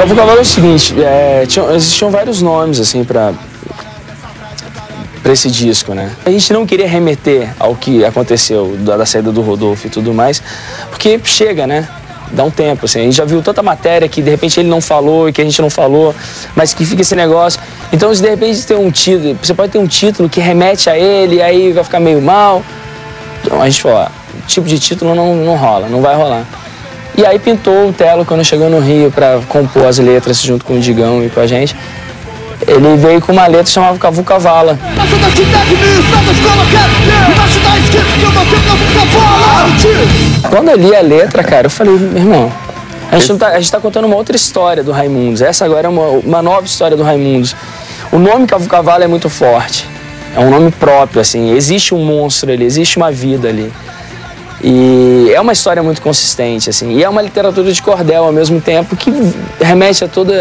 Cavu Cavalo é o seguinte, é, existiam vários nomes assim para para esse disco, né? A gente não queria remeter ao que aconteceu da, da, saída do Rodolfo e tudo mais, porque chega, né? Dá um tempo, assim. A gente já viu tanta matéria que de repente ele não falou e que a gente não falou, mas que fica esse negócio. Então, se de repente tem um título, você pode ter um título que remete a ele e aí vai ficar meio mal. Então a gente falou, ó, tipo de título não, não rola, não vai rolar. E aí pintou o Telo quando chegou no Rio para compor as letras junto com o Digão e com a gente. Ele veio com uma letra que chamava Cavu Cavala. Quando eu li a letra, cara, eu falei, meu irmão, a gente, tá, a gente tá contando uma outra história do Raimundos. Essa agora é uma, uma nova história do Raimundos. O nome Cavu Cavala é muito forte. É um nome próprio, assim. Existe um monstro ali, existe uma vida ali. E é uma história muito consistente, assim. E é uma literatura de cordel ao mesmo tempo que remete a todo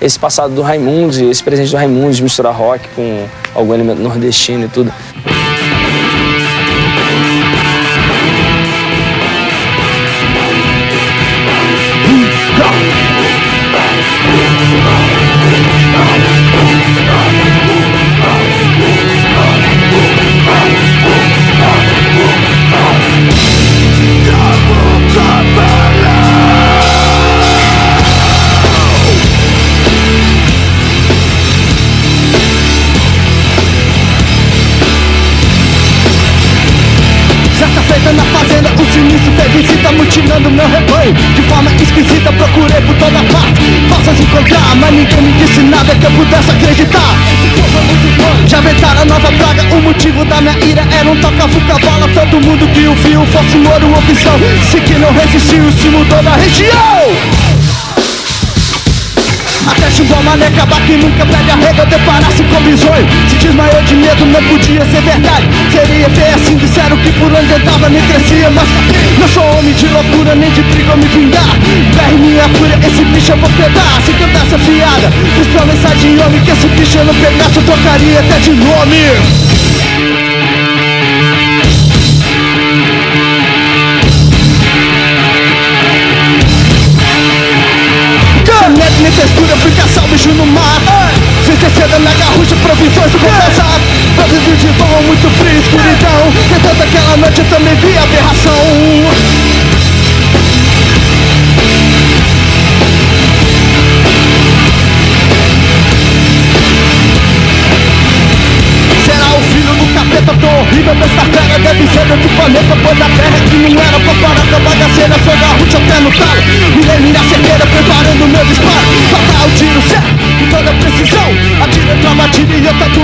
esse passado do Raimundos e esse presente do Raimundos, de misturar rock com algum elemento nordestino e tudo. Mutilando meu rebanho. De forma esquisita procurei por toda parte. Possas encontrar, mas ninguém me disse nada que eu pudesse acreditar. Já vetaram a nova praga, o motivo da minha ira Era um toca-fuca bala, todo mundo que o viu Fosse moro ou opção, se que não resistiu Se mudou da região. Até chumbou mané acabar que nunca perde arrega Deparar-se com bisonho Desmaiou de medo não podia ser verdade. Seria feio assim, disseram que por onde eu tava nem crescia Mas não sou homem de loucura, nem de briga me vingar. Berre minha fúria, esse bicho eu vou pegar. Se cantar essa fiada, fiz promessa de homem Que esse bicho eu não pegasse, eu trocaria até de nome provisões do compensar Provido de voo muito frio, escuridão. Tentando aquela noite eu também vi aberração. Será o filho do capeta? Tão horrível dessa fera Deve ser de planeta, pois da terra que não era. Parar com a bagaceira Sou garrucha até no talo Mirei minha certeira preparando meu disparo. Falta o tiro certo, com toda precisão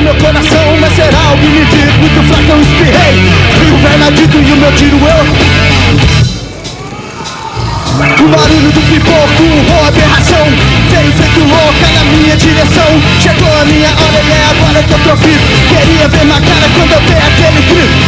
meu coração, mas será alguém me diz muito fraco, eu espirrei. E o Bernardito e o meu tiro eu. O barulho do pipoco, ou aberração Veio feito louca na minha direção Chegou a minha hora e é agora que eu profito Queria ver minha cara quando eu dei aquele grito